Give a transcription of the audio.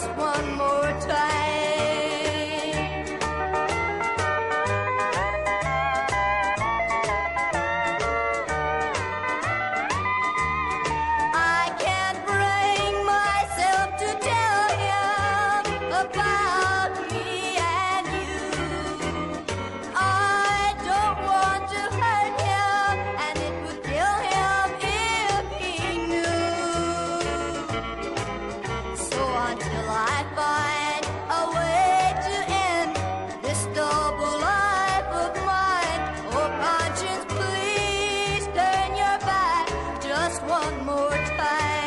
was one. until I find a way to end this double life of mine. Oh, conscience, please turn your back just one more time.